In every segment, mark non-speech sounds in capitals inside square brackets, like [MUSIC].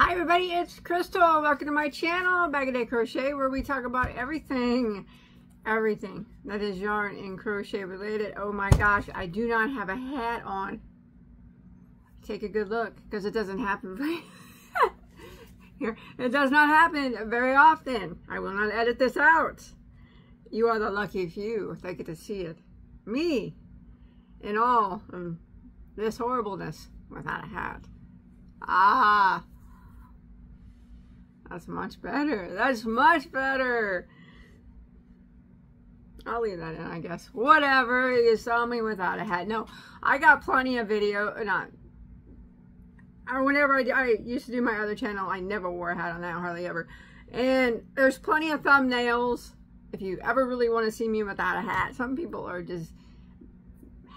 Hi everybody, it's Crystal. Welcome to my channel, Bag-O-Day Crochet, where we talk about everything, everything that is yarn and crochet related. Oh my gosh, I do not have a hat on. Take a good look, because it doesn't happen [LAUGHS] very here. It does not happen very often. I will not edit this out. You are the lucky few if I get to see it. Me, in all of this horribleness without a hat. Ah, that's much better. That's much better. I'll leave that in, I guess. Whatever. You saw me without a hat. No, I got plenty of video. Not. Or whenever I, I used to do my other channel, I never wore a hat on that, hardly ever. And there's plenty of thumbnails. If you ever really want to see me without a hat, some people are just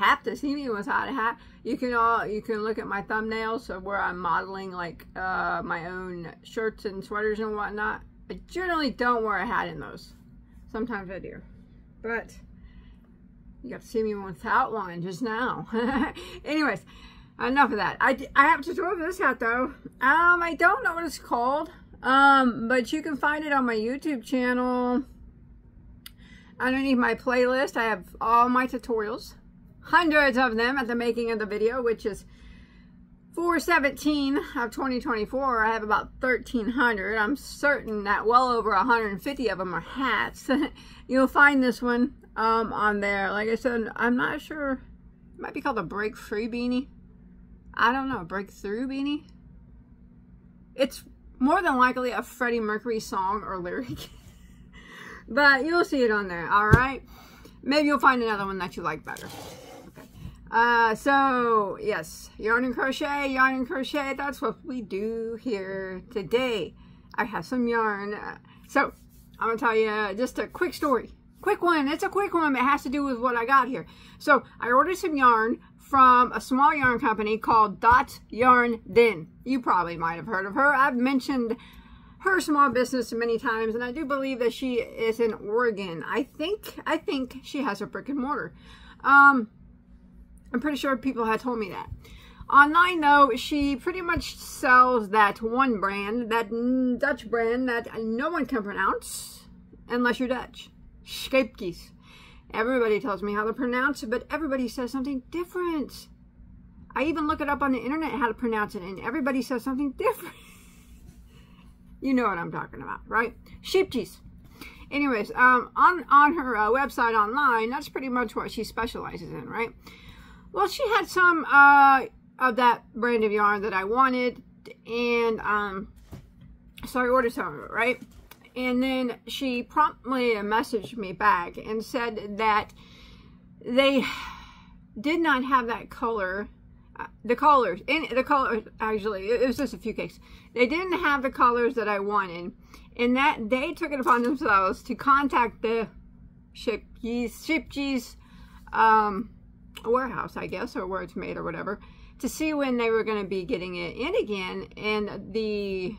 have to see me without a hat. You can all you can look at my thumbnails of where I'm modeling like uh, my own shirts and sweaters and whatnot. I generally don't wear a hat in those. Sometimes I do, but you got to see me without one just now. [LAUGHS] Anyways, enough of that. I, I have to throw this hat though. Um, I don't know what it's called. Um, but you can find it on my YouTube channel. Underneath my playlist, I have all my tutorials hundreds of them at the making of the video, which is 417 of 2024. I have about 1,300. I'm certain that well over 150 of them are hats. [LAUGHS] You'll find this one um, on there. Like I said, I'm not sure. It might be called a break free beanie. I don't know. Breakthrough beanie? It's more than likely a Freddie Mercury song or lyric. [LAUGHS] but you'll see it on there, alright? Maybe you'll find another one that you like better. Uh, so, yes, yarn and crochet, yarn and crochet, that's what we do here today. I have some yarn. So, I'm going to tell you just a quick story. Quick one. It's a quick one, it has to do with what I got here. So, I ordered some yarn from a small yarn company called Dot Yarn Den. You probably might have heard of her. I've mentioned her small business many times, and I do believe that she is in Oregon. I think, I think she has a brick and mortar. Um, I'm pretty sure people had told me that. Online, though, she pretty much sells that one brand, that Dutch brand that no one can pronounce unless you're Dutch. Scheepjes. Everybody tells me how to pronounce it, but everybody says something different. I even look it up on the internet how to pronounce it, and everybody says something [LAUGHS] different. you know what I'm talking about, right? Scheepjes. Anyways, um, on, on her uh, website online, that's pretty much what she specializes in, right? Well, she had some uh, of that brand of yarn that I wanted, and um, so I ordered some of it, right? And then she promptly messaged me back and said that they did not have that color, uh, the colors, and the colors, actually, it was just a few cakes. They didn't have the colors that I wanted, and that they took it upon themselves to contact the Scheepjes, Scheepjes, um, warehouse, I guess, or where it's made or whatever, to see when they were going to be getting it in again. And the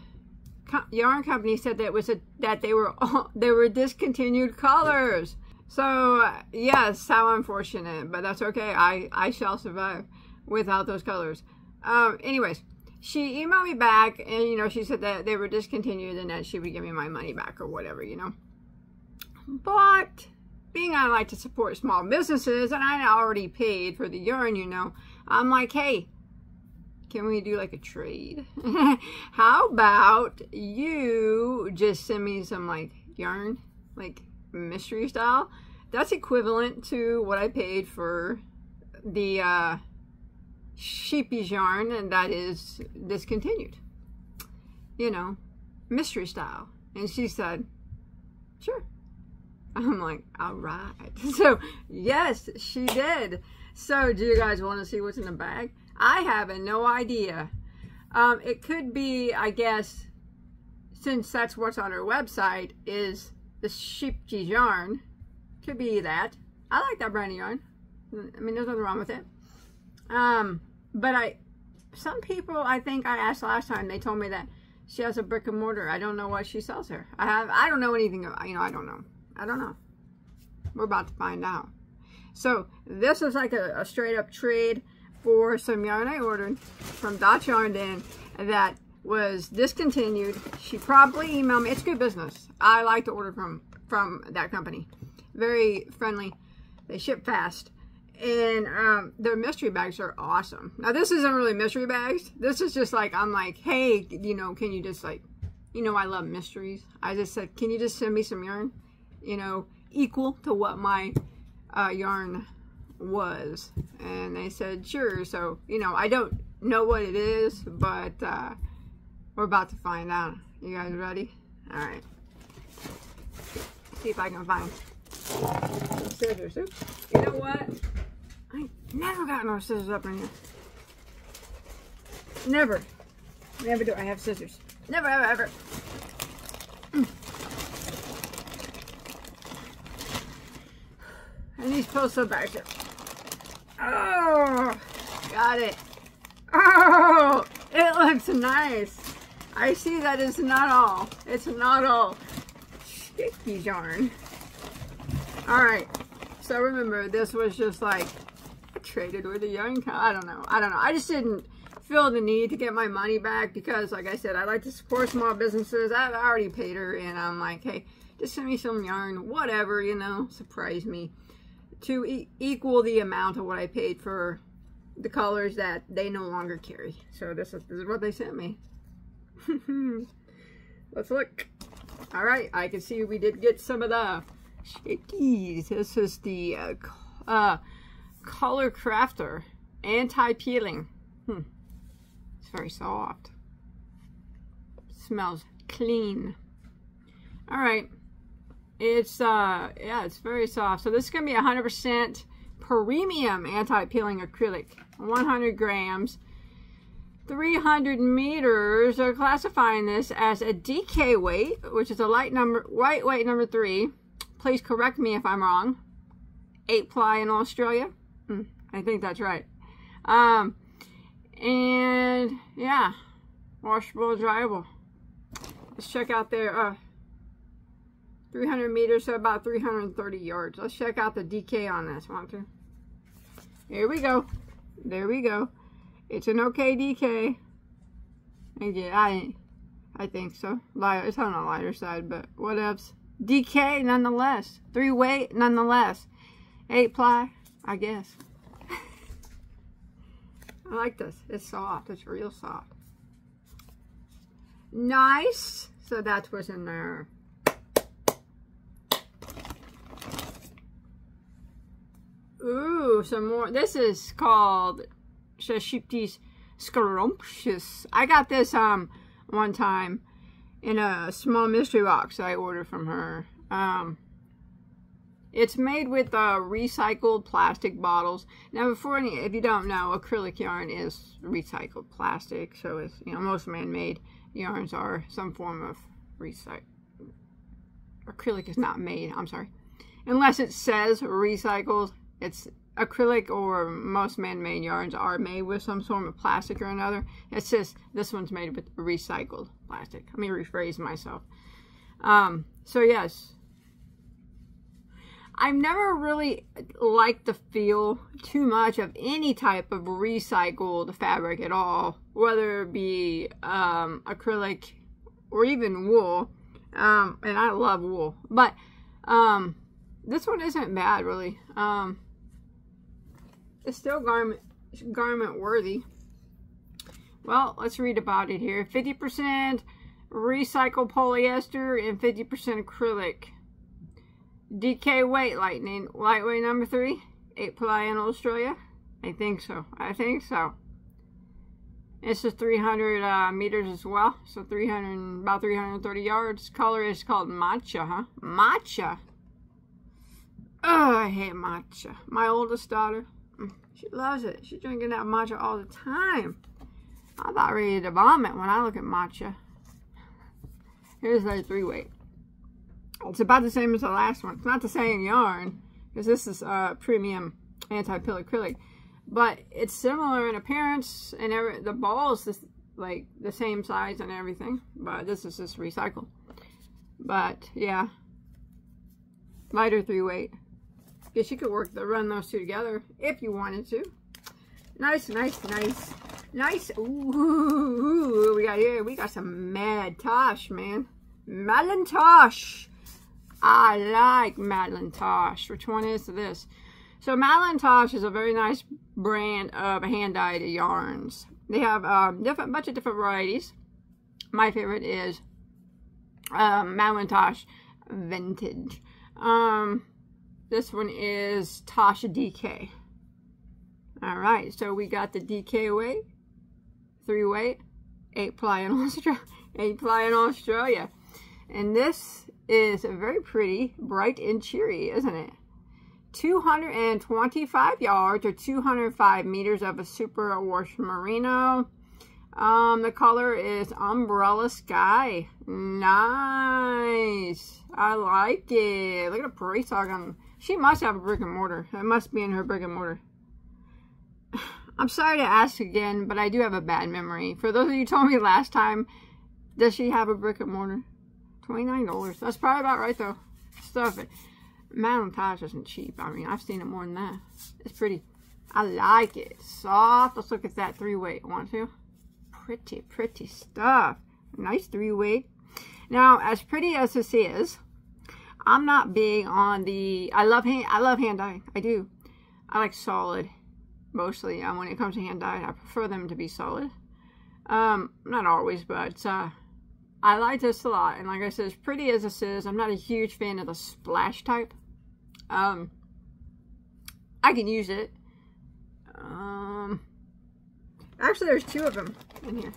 yarn company said that was a, that they were all, [LAUGHS] they were discontinued colors. So yes, how unfortunate, but that's okay. I I shall survive without those colors. Um, anyways, she emailed me back, and you know she said that they were discontinued and that she would give me my money back or whatever, you know. But being I like to support small businesses and I already paid for the yarn, you know, I'm like, hey, can we do like a trade? [LAUGHS] How about you just send me some like yarn, like mystery style? That's equivalent to what I paid for the uh, Scheepjes yarn and that is discontinued. You know, mystery style. And she said, sure. I'm like, all right. [LAUGHS] So, yes, she did. So, do you guys want to see what's in the bag? I have no idea. Um, it could be, I guess, since that's what's on her website, is the Scheepjes yarn. Could be that. I like that brand of yarn. I mean, there's nothing wrong with it. Um, but I, some people, I think I asked last time, they told me that she has a brick and mortar. I don't know what she sells her. I have, I don't know anything. You know, I don't know. I don't know. We're about to find out. So this is like a, a straight up trade for some yarn I ordered from Dot Yarn Den that was discontinued. She probably emailed me. It's good business. I like to order from from that company. Very friendly. They ship fast. And um, their mystery bags are awesome. Now, this isn't really mystery bags. This is just like, I'm like, hey, you know, can you just like, you know, I love mysteries. I just said, can you just send me some yarn, you know, equal to what my uh, yarn was? And they said, sure. So, you know, I don't know what it is, but uh, we're about to find out. You guys ready? All right. See if I can find some scissors. Oops. You know what? I never got no scissors up in here. Never. Never do I have scissors. Never, ever, ever. These postal bags are. Oh, got it. Oh, it looks nice. I see that it's not all. It's not all sticky yarn. All right. So remember, this was just like traded with a yarn. I don't know. I don't know. I just didn't feel the need to get my money back because, like I said, I like to support small businesses. I've already paid her, and I'm like, hey, just send me some yarn, whatever, you know, surprise me to e equal the amount of what I paid for the colors that they no longer carry. So this is, this is what they sent me. [LAUGHS] Let's look. All right, I can see we did get some of the Scheepjes. This is the uh, uh, Color Crafter Anti-Peeling. Hmm. It's very soft. Smells clean. All right. It's, uh, yeah, it's very soft. So this is going to be 100% premium anti-peeling acrylic. 100 grams. 300 meters are classifying this as a DK weight, which is a light number, white weight number three. Please correct me if I'm wrong. Eight ply in Australia. Hmm, I think that's right. Um, and yeah, washable, dryable. Let's check out their uh, 300 meters, so about 330 yards. Let's check out the DK on this. Want to? Here we go. There we go. It's an okay DK. Yeah, I, I think so. It's on the lighter side, but what else? DK nonetheless. Three weight nonetheless. Eight ply, I guess. [LAUGHS] I like this. It's soft. It's real soft. Nice. So that's what's in there. Ooh, some more. This is called Scheepjes Scrumptious. I got this um one time in a small mystery box I ordered from her. Um, it's made with uh, recycled plastic bottles. Now, before any, if you don't know, acrylic yarn is recycled plastic. So it's you know most man-made yarns are some form of recycle. Acrylic is not made. I'm sorry, unless it says recycled. It's acrylic or most man-made yarns are made with some sort of plastic or another. It's just this one's made with recycled plastic. Let me rephrase myself. Um, so yes, I've never really liked the feel too much of any type of recycled fabric at all, whether it be um, acrylic or even wool. Um, and I love wool, but um, this one isn't bad really. Um, it's still garment garment worthy. Well, let's read about it here. 50% recycled polyester and 50% acrylic. DK weight lightning, lightweight number three, 8 ply in Australia. I think so. I think so. This is 300 uh, meters as well. So 300, about 330 yards. Color is called matcha, huh? Matcha. Oh, I hate matcha. My oldest daughter, she loves it. She's drinking that matcha all the time. I'm about ready to vomit when I look at matcha. Here's that three weight. It's about the same as the last one. It's not the same yarn because this is uh, premium anti-pill acrylic, but it's similar in appearance and every, the ball is this, like the same size and everything, but this is just recycled. But yeah, lighter three weight. Guess you could work the run those two together if you wanted to. Nice, nice, nice. Nice. Ooh, we got here. We got some Mad Tosh, man. Madeline Tosh. I like Madeline Tosh. Which one is this? So Madeline Tosh is a very nice brand of hand-dyed yarns. They have a different bunch of different varieties. My favorite is um, Madeline Tosh Vintage. Um, this one is Tosh DK. All right, so we got the DK weight, three weight, eight ply in [LAUGHS] Australia, eight ply in Australia. And this is very pretty, bright and cheery, isn't it? 225 yards or 205 meters of a super wash merino. Um, the color is umbrella sky. Nice. I like it. Look at the price on. She must have a brick and mortar. It must be in her brick and mortar. [SIGHS] I'm sorry to ask again, but I do have a bad memory. For those of you told me last time, does she have a brick and mortar? $29. That's probably about right though. Stuff it. Madeline Tosh isn't cheap. I mean, I've seen it more than that. It's pretty. I like it. Soft. Let's look at that three-weight. Want to? Pretty, pretty stuff. Nice three-weight. Now, as pretty as this is, I'm not big on the... I love hand, I love hand dye. I do. I like solid, mostly. Um, when it comes to hand dye, I prefer them to be solid. Um, not always, but uh, I like this a lot. And like I said, as pretty as this is, I'm not a huge fan of the splash type. Um, I can use it. Um, actually, there's two of them in here.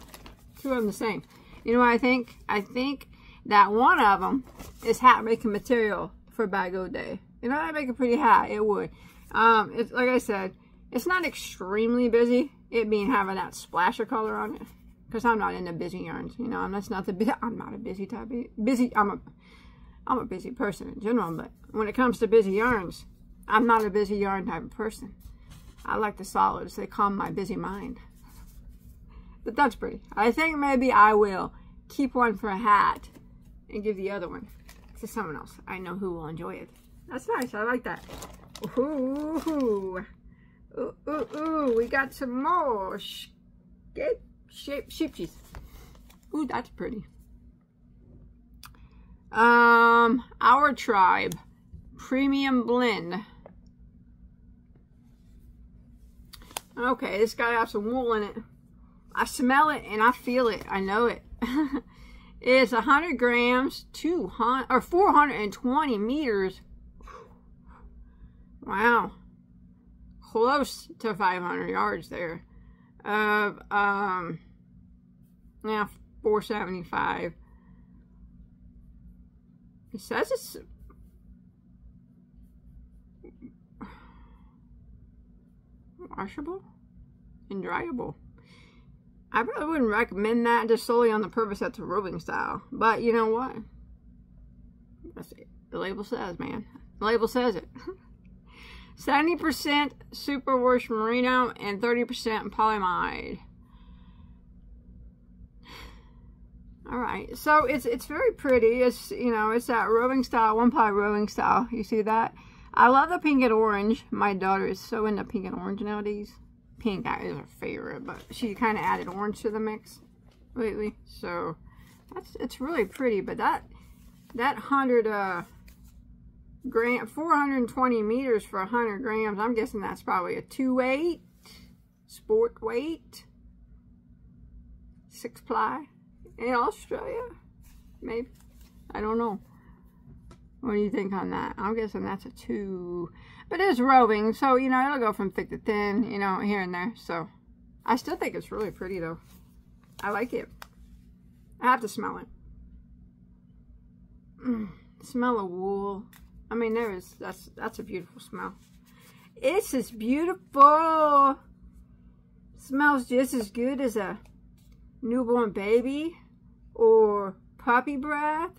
Two of them the same. You know what I think? I think that one of them is hat making material for Bag O' Day. You know, I'd make a pretty hat. It would. Um, it's like I said, it's not extremely busy. It being having that splash of color on it, because I'm not into busy yarns. You know, I'm that's not the [LAUGHS] I'm not a busy type. Of, busy. I'm a I'm a busy person in general, but when it comes to busy yarns, I'm not a busy yarn type of person. I like the solids. They calm my busy mind. But that's pretty. I think maybe I will keep one for a hat and give the other one to someone else. I know who will enjoy it. That's nice. I like that. Ooh, ooh, ooh, ooh. We got some more shape, shape, sheep cheese. Ooh, that's pretty. Um, Our Tribe Premium Blend. Okay, this got to have some wool in it. I smell it and I feel it. I know it. [LAUGHS] it's 100 grams, 200 or 420 meters. Wow. Close to 500 yards there. Of, um, yeah, 475. It says it's washable and dryable. I probably wouldn't recommend that just solely on the purpose that's a roving style. But you know what? That's it. The label says, man. The label says it. [LAUGHS] 70% superwash merino and 30% polyamide. [SIGHS] All right, so it's it's very pretty. It's you know it's that roving style, one ply roving style. You see that? I love the pink and orange. My daughter is so into pink and orange nowadays. Pink is her favorite, but she kind of added orange to the mix lately. So that's it's really pretty. But that that hundred uh gram, 420 meters for 100 grams. I'm guessing that's probably a two eight sport weight, six ply in Australia? Maybe. I don't know. What do you think on that? I'm guessing that's a two. But it's roving, so, you know, it'll go from thick to thin, you know, here and there. So, I still think it's really pretty, though. I like it. I have to smell it. Mm, smell of wool. I mean, there is, that's, that's a beautiful smell. It's as beautiful. Smells just as good as a newborn baby or puppy breath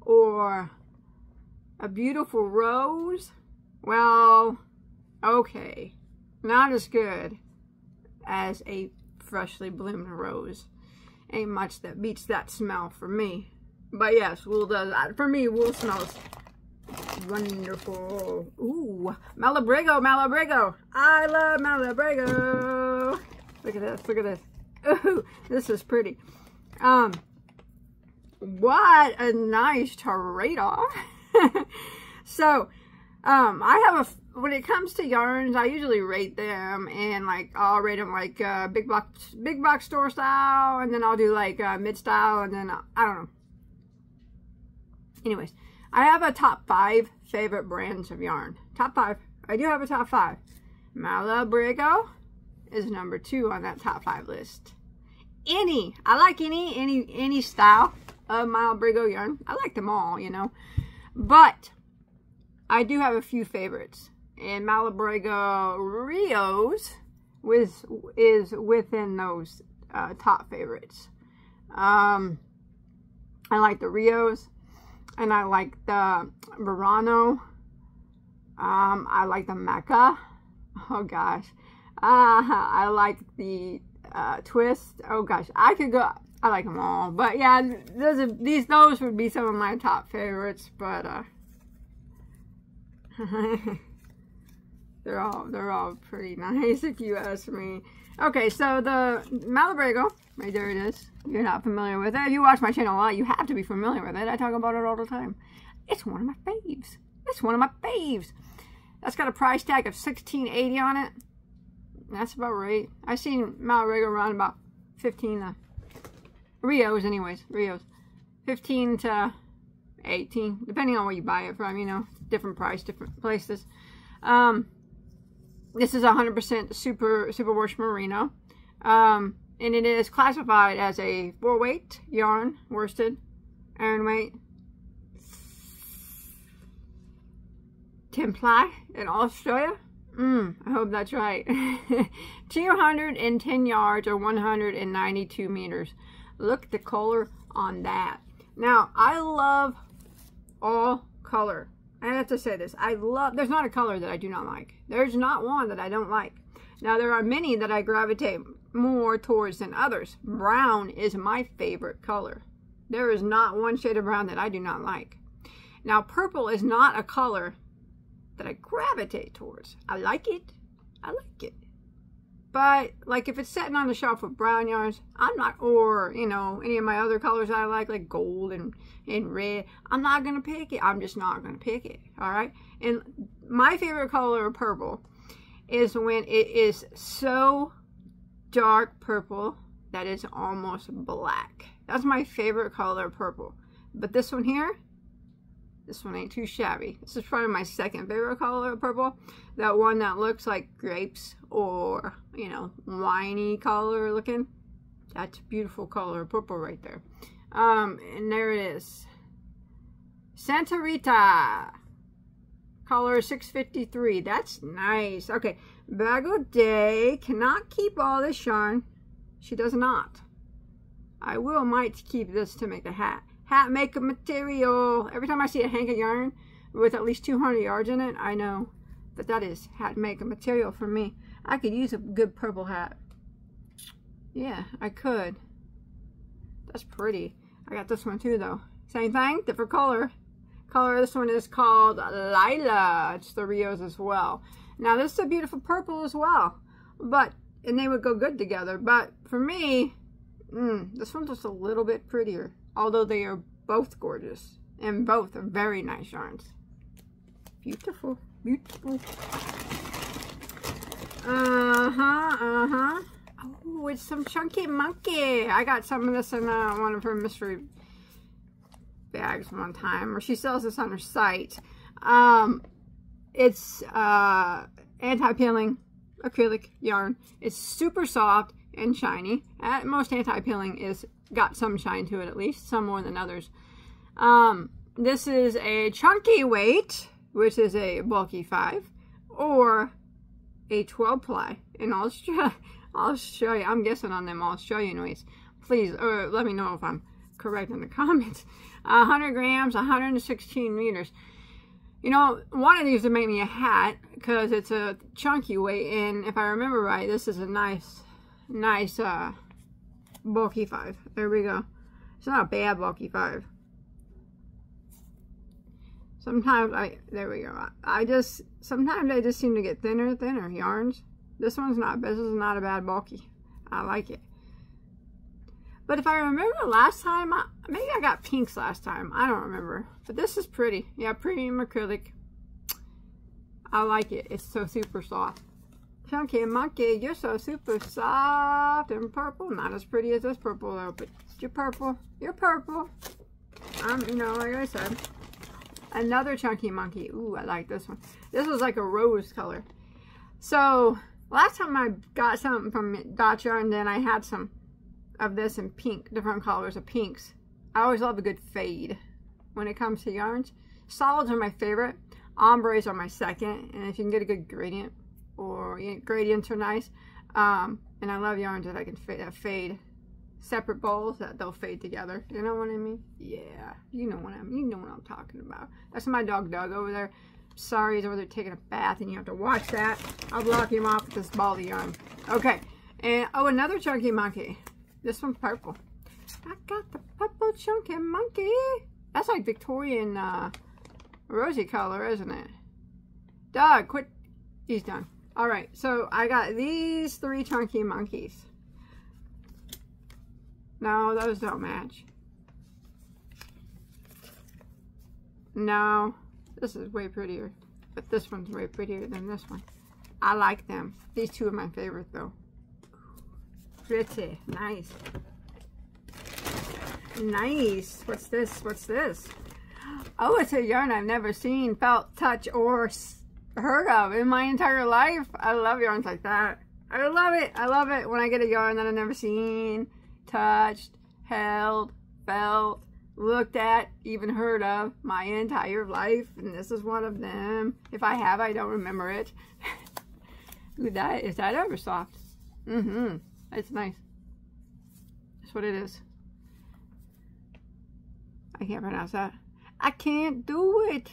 or a beautiful rose, well, okay, not as good as a freshly bloomed rose. Ain't much that beats that smell for me. But yes, wool does that. For me, wool smells wonderful. Ooh, Malabrigo, Malabrigo. I love Malabrigo. Look at this. Look at this. Ooh, this is pretty. Um, what a nice trade-off. [LAUGHS] so, um, I have a, when it comes to yarns, I usually rate them and like, I'll rate them like, uh, big box, big box store style, and then I'll do like, uh, mid style, and then, uh, I don't know. Anyways, I have a top five favorite brands of yarn. Top five. I do have a top five. Malabrigo is number two on that top five list. Any, I like any, any, any style of Malabrigo yarn. I like them all, you know. But I do have a few favorites. And Malabrigo Rios was, is within those uh, top favorites. Um, I like the Rios. And I like the Verano. Um, I like the Mecha. [LAUGHS] Oh gosh. Uh, I like the uh, Twist. Oh gosh. I could go. I like them all. But yeah, those are, these those would be some of my top favorites. But uh, [LAUGHS] they're all they're all pretty nice [LAUGHS] if you ask me. Okay, so the Malabrigo, right there it is. You're not familiar with it. If you watch my channel a lot, you have to be familiar with it. I talk about it all the time. It's one of my faves. It's one of my faves. That's got a price tag of $16.80 on it. That's about right. I've seen Malabrigo run about 15 to, Rios anyways, Rios. 15 to 18, depending on where you buy it from, you know, different price, different places. Um, this is 100% super superwash merino. Um, and it is classified as a four weight yarn worsted iron weight 10 ply in Australia. Mm, I hope that's right. [LAUGHS] 210 yards or 192 meters. Look at the color on that. Now, I love all color. I have to say this. I love, there's not a color that I do not like. There's not one that I don't like. Now, there are many that I gravitate more towards than others. Brown is my favorite color. There is not one shade of brown that I do not like. Now, purple is not a color that I gravitate towards. I like it. I like it. But, like, if it's sitting on the shelf with brown yarns, I'm not, or, you know, any of my other colors I like, like gold and, and red, I'm not to pick it. I'm just not to pick it, all right? And my favorite color of purple is when it is so dark purple that is almost black. That's my favorite color, purple. But this one here, this one ain't too shabby. This is probably my second favorite color of purple. That one that looks like grapes or, you know, winey color looking. That's a beautiful color of purple right there. Um, and there it is. Santa Rita. Color 653. That's nice. Okay. Bago Day cannot keep all this yarn. She does not. I will might keep this to make a hat hat makeup material. Every time I see a hank of yarn with at least 200 yards in it, I know that that is hat makeup material for me. I could use a good purple hat. Yeah, I could. That's pretty. I got this one too though. Same thing, different color. Color, this one is called Lila. It's the Rios as well. Now this is a beautiful purple as well. But, and they would go good together. But for me, mm, this one's just a little bit prettier although they are both gorgeous and both are very nice yarns. Beautiful, beautiful. Uh-huh, uh-huh. Oh, it's some Chunky Monkey. I got some of this in uh, one of her mystery bags one time, or she sells this on her site. Um, it's uh, anti-peeling acrylic yarn. It's super soft and shiny. At most anti-peeling is got some shine to it at least, some more than others. Um, this is a chunky weight, which is a bulky 5, or a 12 ply in Australia. [LAUGHS] I'll show you. I'm guessing on them I'll show Australian weights. Please, or let me know if I'm correct in the [LAUGHS] comments. 100 grams, 116 meters. You know, one of these would make me a hat because it's a chunky weight, and if I remember right, this is a nice, nice, uh, bulky 5. There we go. It's not a bad bulky 5. Sometimes I, there we go. I just, sometimes I just seem to get thinner and thinner yarns. This one's not, this is not a bad bulky. I like it. But if I remember last time, I, maybe I got pinks last time. I don't remember. But this is pretty. Yeah, premium acrylic. I like it. It's so super soft. Chunky Monkey, you're so super soft and purple. Not as pretty as this purple though, but you're purple. You're purple. Um, you know, like I said. Another Chunky Monkey. Ooh, I like this one. This was like a rose color. So, last time I got something from Dot Yarn Den I had some of this in pink, different colors of pinks. I always love a good fade when it comes to yarns. Solids are my favorite. Ombres are my second. And if you can get a good gradient, or you know, gradients are nice. Um, and I love yarns that I can fade, fade separate bowls that they'll fade together. You know what I mean? Yeah, you know what I'm. You know what I'm talking about. That's my dog Doug over there. Sorry, he's over there taking a bath, and you have to watch that. I'll block him off with this ball of yarn. Okay, and oh, another chunky monkey. This one's purple. I got the purple chunky monkey. That's like Victorian uh, rosy color, isn't it? Doug, quit. He's done. All right, so I got these three chunky monkeys. No, those don't match. No, this is way prettier. But this one's way prettier than this one. I like them. These two are my favorite though. Pretty. Nice. Nice. What's this? What's this? Oh, it's a yarn I've never seen, felt, touch, or heard of in my entire life. I love yarns like that. I love it. I love it when I get a yarn that I've never seen, touched, held, felt, looked at, even heard of my entire life. And this is one of them. If I have, I don't remember it. [LAUGHS] Ooh, that, is that Eversoft? Mm-hmm. It's nice. That's what it is. I can't pronounce that. I can't do it.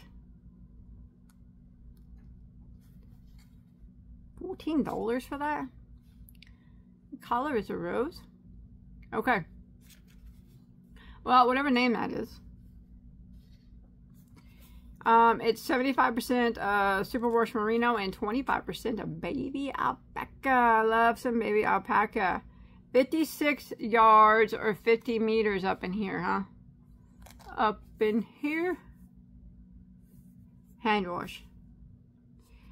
$14 for that? The color is a rose? Okay. Well, whatever name that is. Um, it's 75% uh, superwash merino and 25% of baby alpaca. Love some baby alpaca. 56 yards or 50 meters up in here, huh? Up in here. Hand wash.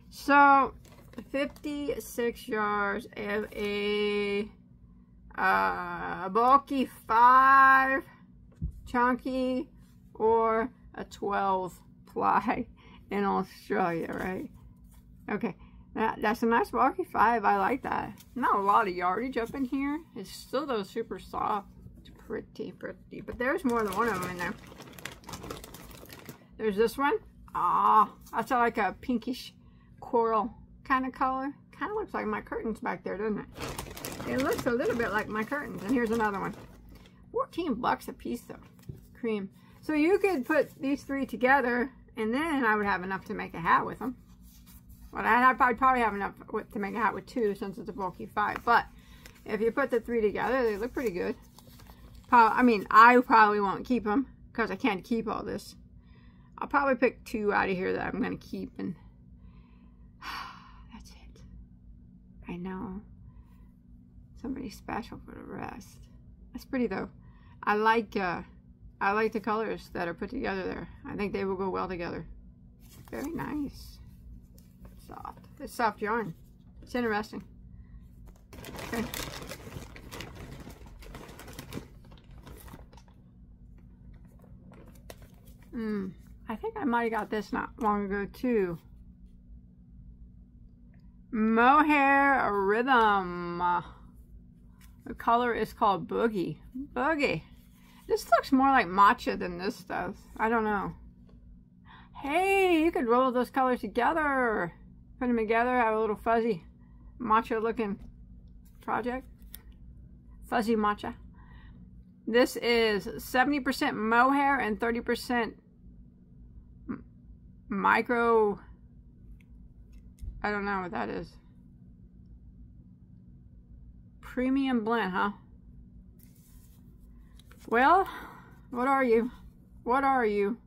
So, 56 yards of a uh, bulky 5 chunky or a 12 ply [LAUGHS] in Australia, right? Okay, that, that's a nice bulky 5. I like that. Not a lot of yardage up in here. It's still though super soft. It's pretty, pretty. But there's more than one of them in there. There's this one. Ah, that's like a pinkish coral kind of color. Kind of looks like my curtains back there, doesn't it? It looks a little bit like my curtains. And here's another one. 14 bucks a piece though. Cream. So you could put these three together and then I would have enough to make a hat with them. Well, I'd probably have enough to make a hat with two since it's a bulky five. But if you put the three together, they look pretty good. I mean, I probably won't keep them because I can't keep all this. I'll probably pick two out of here that I'm going to keep and I know. Somebody special for the rest. That's pretty though. I like uh, I like the colors that are put together there. I think they will go well together. Very nice. Soft. It's soft yarn. It's interesting. Okay. Hmm. I think I might have got this not long ago too. Mohair Rhythm. The color is called Boogie. Boogie. This looks more like matcha than this does. I don't know. Hey, you could roll those colors together. Put them together, have a little fuzzy matcha looking project. Fuzzy matcha. This is 70% mohair and 30% micro I don't know what that is. Premium blend, huh? Well, what are you? What are you?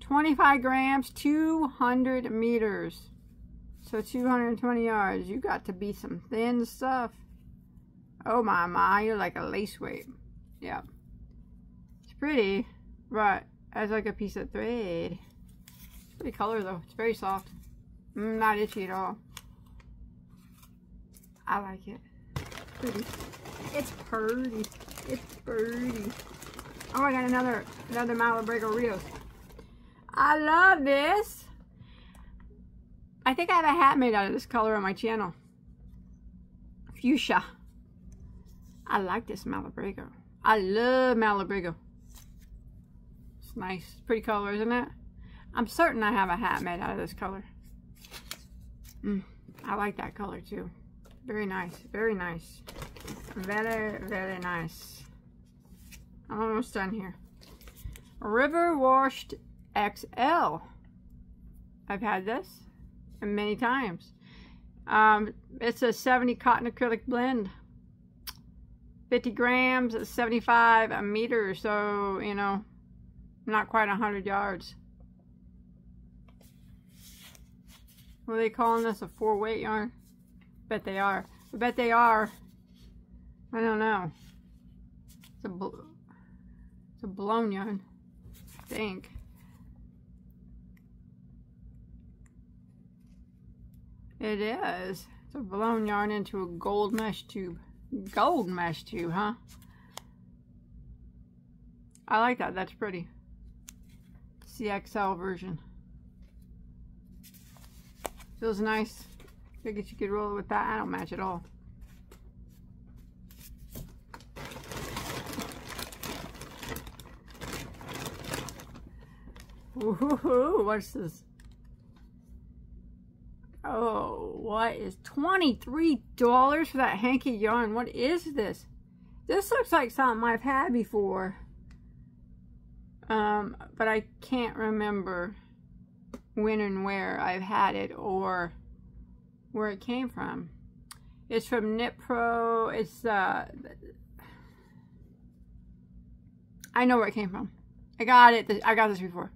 25 grams, 200 meters. So 220 yards. You got to be some thin stuff. Oh my, my, you're like a lace weight. Yeah. It's pretty, but as like a piece of thread. It's pretty color though. It's very soft. Mm, not itchy at all. I like it. Pretty. It's pretty. It's pretty. Oh, I got another another Malabrigo Rios. I love this. I think I have a hat made out of this color on my channel. Fuchsia. I like this Malabrigo. I love Malabrigo. It's nice. Pretty color, isn't it? I'm certain I have a hat made out of this color. Mm, I like that color too. Very nice. Very nice. Very, very nice. I'm almost done here. River Washed XL. I've had this many times. Um, it's a 70 cotton acrylic blend. 50 grams, 75 a meter, so, you know, not quite 100 yards. Are they calling this? A four weight yarn? Bet they are. I bet they are. I don't know. It's a, it's a blown yarn, I think. It is. It's a blown yarn into a gold mesh tube. Gold mesh tube, huh? I like that. That's pretty. CXL version. Feels nice. I guess you could roll it with that. I don't match at all. Ooh, what's this? Oh, what is $23 for that hanky yarn? What is this? This looks like something I've had before. Um, but I can't remember when and where I've had it or where it came from. It's from Knit Pro. It's, uh, I know where it came from. I got it. I got this before.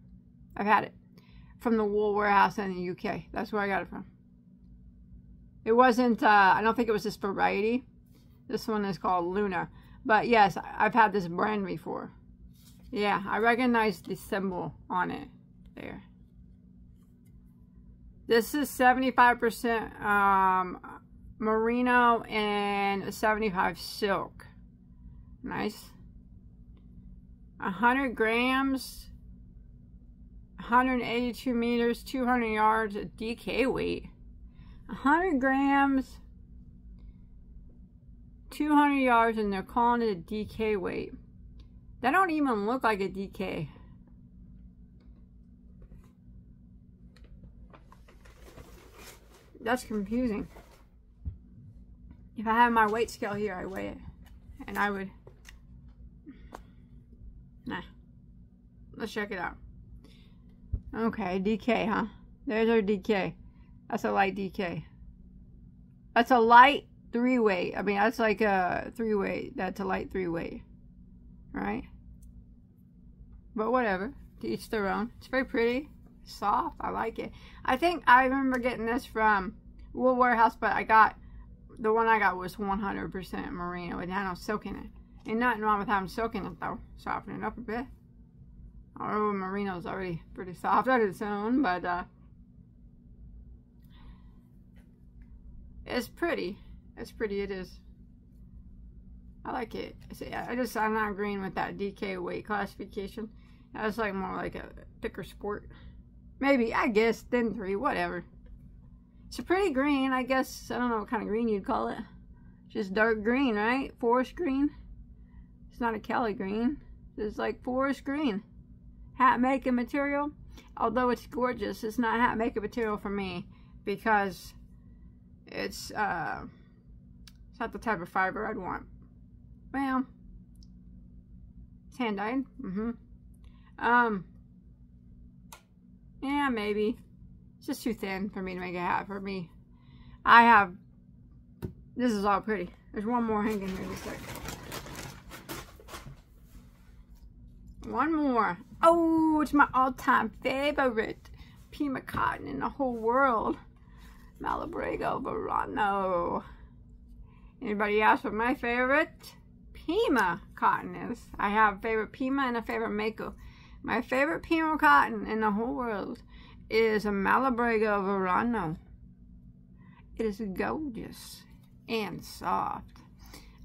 I've had it. From the Wool Warehouse in the UK. That's where I got it from. It wasn't, uh, I don't think it was this variety. This one is called Luna. But yes, I've had this brand before. Yeah, I recognize the symbol on it there. This is 75% um, merino and 75 silk. Nice. 100 grams, 182 meters, 200 yards, DK weight. 100 grams, 200 yards, and they're calling it a DK weight. That don't even look like a DK. That's confusing. If I have my weight scale here, I weigh it. And I would... Nah. Let's check it out. Okay, DK, huh? There's our DK. That's a light DK. That's a light three way. I mean, that's like a three way. That's a light three way. Right? But whatever. To each their own. It's very pretty. Soft. I like it. I think I remember getting this from Wool Warehouse, but I got the one I got was 100% merino. It had no silk in it. And nothing wrong with having silk in it though. Soften it up a bit. Although merino's already pretty soft on its own, but uh, It's pretty. It's pretty, it is. I like it. I just, I'm not agreeing with that DK weight classification. That's like more like a thicker sport. Maybe, I guess, thin three, whatever. It's a pretty green, I guess. I don't know what kind of green you'd call it. Just dark green, right? Forest green. It's not a Kelly green. It's like forest green. Hat making material. Although it's gorgeous, it's not hat making material for me because it's, uh, it's not the type of fiber I'd want. Well, it's hand dyed. Mm-hmm. Um, yeah, maybe. It's just too thin for me to make a hat for me. I have, this is all pretty. There's one more hanging here just like. One more. Oh, it's my all-time favorite Pima cotton in the whole world. Malabrigo Verano. Anybody ask what my favorite Pima cotton is? I have a favorite Pima and a favorite Mako. My favorite Pima cotton in the whole world is a Malabrigo Verano. It is gorgeous and soft.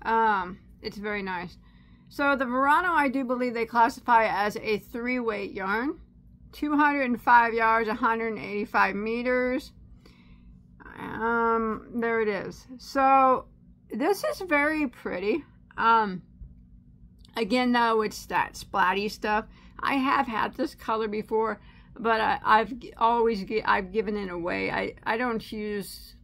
Um, it's very nice. So the Verano, I do believe they classify as a three-weight yarn. 205 yards, 185 meters. Um, there it is. So this is very pretty. Um, again, though, it's that splatty stuff. I have had this color before, but I, have always I've given it away. I, I don't use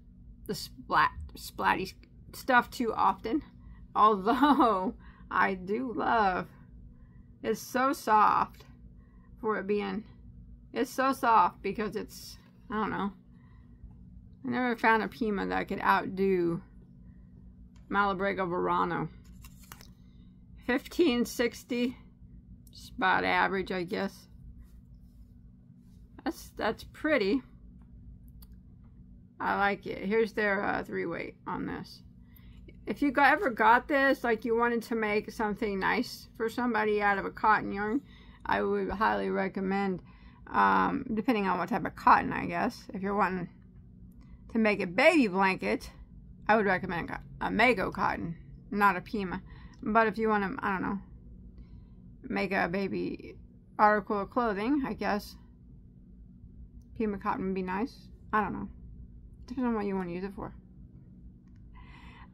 the splat splatty stuff too often. [LAUGHS] Although I do love it's so soft for it being it's so soft because it's I don't know. I never found a Pima that could outdo Malabrigo Verano. 1560 about average, I guess. That's that's pretty. I like it. Here's their uh, three weight on this. If you got, ever got this, like you wanted to make something nice for somebody out of a cotton yarn, I would highly recommend, um, depending on what type of cotton, I guess. If you're wanting to make a baby blanket, I would recommend a Mako cotton, not a Pima. But if you want to, I don't know, make a baby article of clothing, I guess. Pima cotton would be nice. I don't know. Depends on what you want to use it for.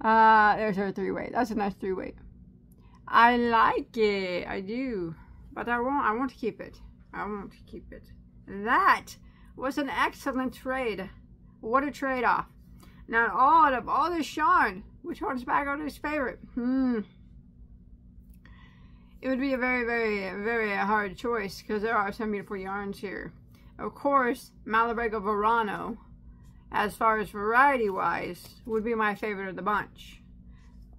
Uh, there's our three weight. That's a nice three weight. I like it. I do. But I won't. I want to keep it. I want to keep it. That was an excellent trade. What a trade-off. Now, all of all this yarn, which one's Baggo's favorite? Hmm it would be a very, very, very hard choice because there are some beautiful yarns here. Of course, Malabrigo Verano, as far as variety-wise, would be my favorite of the bunch.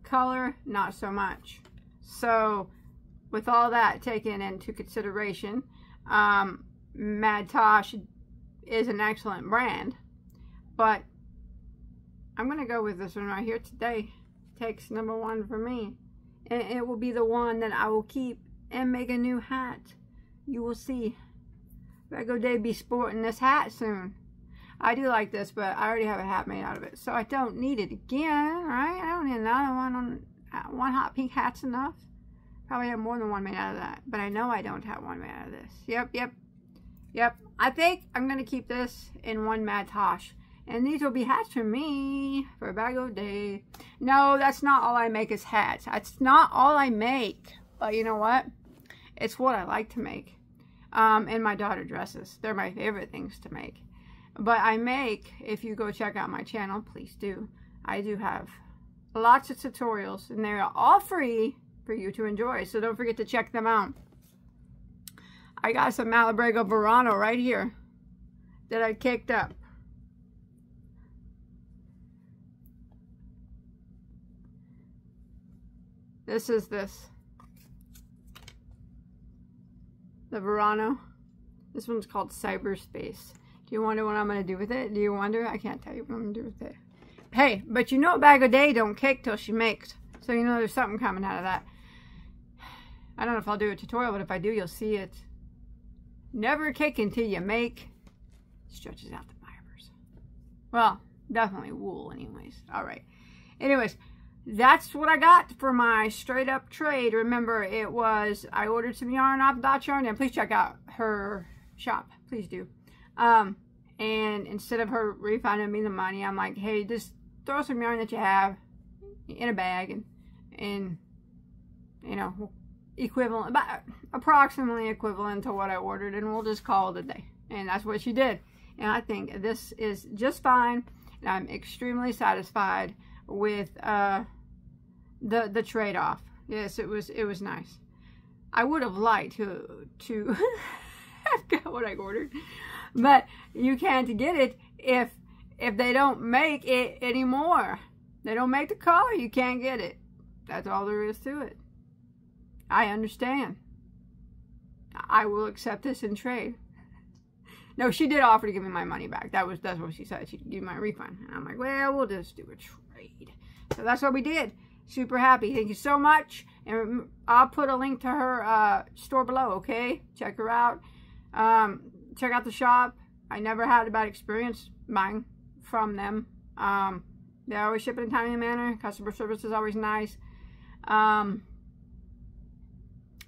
Color, not so much. So, with all that taken into consideration, um, Mad Tosh is an excellent brand, but I'm going to go with this one right here today. Takes number one for me and it will be the one that I will keep and make a new hat. You will see. Bag-O-Day be sporting this hat soon. I do like this, but I already have a hat made out of it, so I don't need it again, right? I don't need another one on uh, one hot pink hat's enough. Probably have more than one made out of that, but I know I don't have one made out of this. Yep, yep, yep. I think I'm going to keep this in one Mad Tosh. And these will be hats for me for a Bag-O-Day. No, that's not all I make is hats. That's not all I make. But you know what? It's what I like to make. Um, and my daughter dresses. They're my favorite things to make. But I make, if you go check out my channel, please do. I do have lots of tutorials and they're all free for you to enjoy. So don't forget to check them out. I got some Malabrigo Verano right here that I kicked up. This is this. The Verano. This one's called Cyberspace. Do you wonder what I'm going to do with it? Do you wonder? I can't tell you what I'm going to do with it. Hey, but you know Bag-O-Day don't kick till she makes. So you know there's something coming out of that. I don't know if I'll do a tutorial, but if I do, you'll see it. Never kick until you make. Stretches out the fibers. Well, definitely wool anyways. All right. Anyways, that's what I got for my straight up trade. Remember, it was, I ordered some yarn off Dot Yarn, and please check out her shop. Please do. Um, and instead of her refunding me the money, I'm like, hey, just throw some yarn that you have in a bag and, and you know, equivalent, about approximately equivalent to what I ordered, and we'll just call it a day. And that's what she did. And I think this is just fine. And I'm extremely satisfied with uh, the the trade off. Yes, it was it was nice. I would have liked to to [LAUGHS] have got what I ordered, but you can't get it if if they don't make it anymore. They don't make the color, you can't get it. That's all there is to it. I understand. I will accept this in trade. [LAUGHS] No, she did offer to give me my money back. That was that's what she said. She'd give me my refund. And I'm like, well, we'll just do a trade. So that's what we did. Super happy. Thank you so much. And I'll put a link to her uh, store below, okay? Check her out. Um, check out the shop. I never had a bad experience buying from them. Um, they always ship in a timely manner. Customer service is always nice. Um,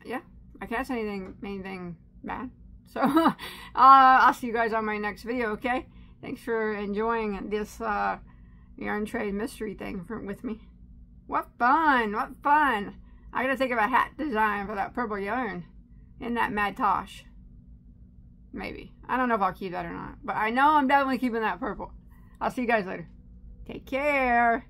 yeah, I can't say anything, anything bad. So [LAUGHS] uh, I'll see you guys on my next video, okay? Thanks for enjoying this uh, yarn trade mystery thing with me. What fun! What fun! I gotta think of a hat design for that purple yarn in that Mad Tosh. Maybe. I don't know if I'll keep that or not. But I know I'm definitely keeping that purple. I'll see you guys later. Take care.